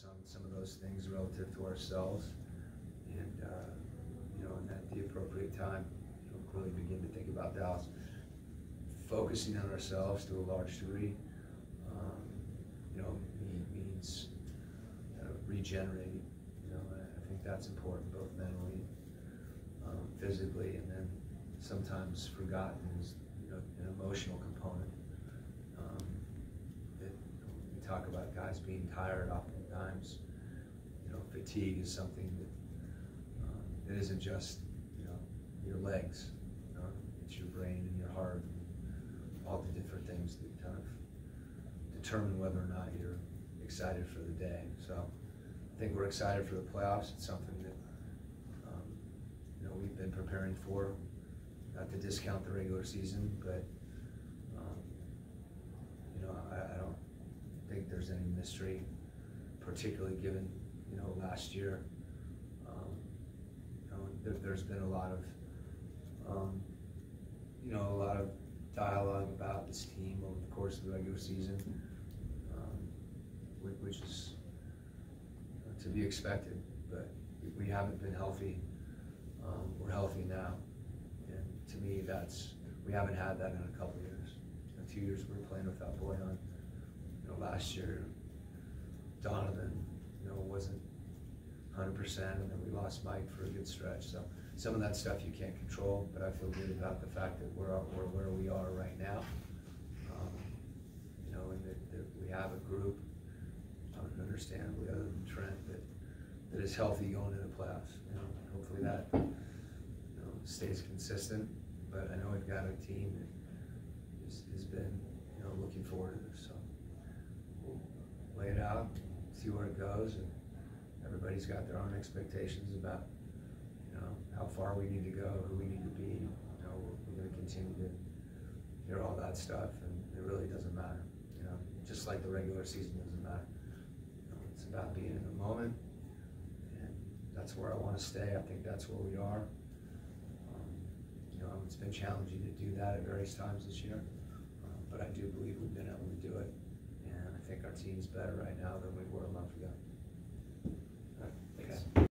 focus on some of those things relative to ourselves, and uh, you know, and at the appropriate time, you know, really begin to think about Dallas. Focusing on ourselves to a large degree, um, you know, means uh, regenerating. You know, I, think that's important both mentally, um, physically, and then sometimes forgotten is you know an emotional component. Talk about guys being tired oftentimes. You know, fatigue is something that um, it isn't just you know your legs. You know, it's your brain and your heart, and all the different things that kind of determine whether or not you're excited for the day. So I think we're excited for the playoffs. It's something that um, you know we've been preparing for. Not to discount the regular season, but um, you know I, I mystery, particularly given you know last year. Um, you know, there, there's been a lot of um, you know a lot of dialogue about this team over the course of the regular season, um, which is uh, to be expected. But we- haven't been healthy. Um, we're healthy now, and to me, that's we haven't had that in a couple years. You know, two years we were playing without Bojan. Know, last year Donovan, you know, wasn't 100%, and then we lost Mike for a good stretch. So some of that stuff you can't control, but I feel good about the fact that we're, we're where we are right now. Um, you know, and that, that we have a group, understandably, other than Trent, that, that is healthy going into playoffs. You know, hopefully that you know, stays consistent. But I know we've got a team that has, has been, you know, looking forward to this. So we'll lay it out, see where it goes, and everybody's got their own expectations about, you know, how far we need to go, who we need to be. You know, we're, we're going to continue to hear all that stuff, and it really doesn't matter. You know, just like the regular season doesn't matter. You know, it's about being in the moment, and that's where I want to stay. I think that's where we are. Um, you know, it's been challenging to do that at various times this year, uh, but I do believe we've been able to do it, think our team's better right now than we were a month ago.